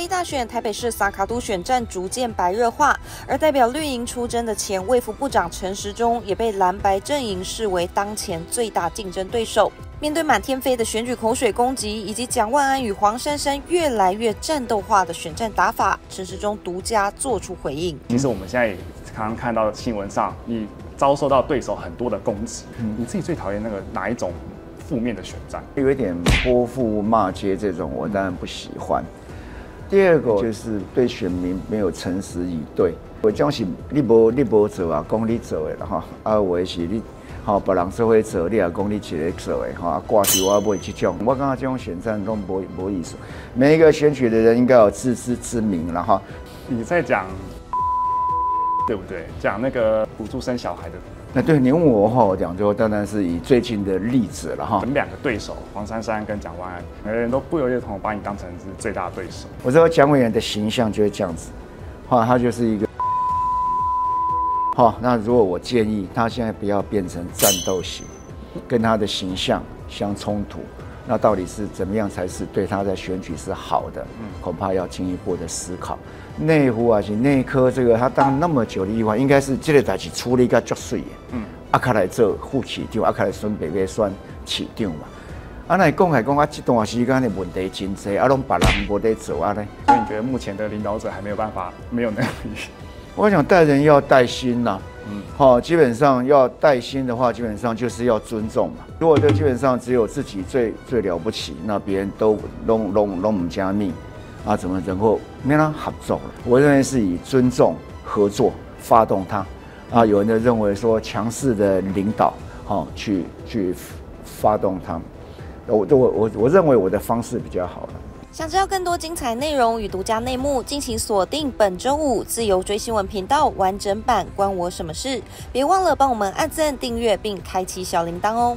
一大选，台北市萨卡都选战逐渐白热化，而代表绿营出征的前卫副部长陈时中，也被蓝白阵营视为当前最大竞争对手。面对满天飞的选举口水攻击，以及蒋万安与黄珊珊越来越战斗化的选战打法，陈时中独家做出回应。其实我们现在刚刚看到新闻上，你遭受到对手很多的攻击，你自己最讨厌那个哪一种？负面的选战，有一点泼妇骂街这种，我当然不喜欢。第二个就是对选民没有诚实以对，我讲是你无你无做啊，讲你做的了哈，啊，我也是你，好别人做会做，你也讲你一个做的哈，挂起我不会去讲。我刚刚这种选战都无无意思，每一个选举的人应该有自知之明了哈。你在讲对不对？讲那个补助生小孩的。那对你问我哈，讲就当然是以最近的例子了哈。我们两个对手黄珊珊跟蒋万安，每个人都不由得同把你当成是最大的对手。我知道蒋委员的形象就是这样子，哈，他就是一个。好，那如果我建议他现在不要变成战斗型，跟他的形象相冲突。那到底是怎么样才是对他的选举是好的？恐怕要进一步的思考。内湖啊，是内科这个他当那么久的议员，应该是这个代志处理个足水的。嗯，阿卡来做副市长，阿卡来选北北选市长嘛。啊，那讲来讲啊，这段时间的问题真多，啊，拢别人无得做啊嘞。所以你觉得目前的领导者还没有办法，没有能力？我想带人要带心呐。嗯，好，基本上要带心的话，基本上就是要尊重嘛。如果这基本上只有自己最最了不起，那别人都弄弄弄加密，啊，怎么能够没人合作了？我认为是以尊重合作发动他。啊，有人就认为说强势的领导，好去去发动他。我我我我认为我的方式比较好了。想知道更多精彩内容与独家内幕，敬请锁定本周五自由追新闻频道完整版。关我什么事？别忘了帮我们按赞、订阅并开启小铃铛哦。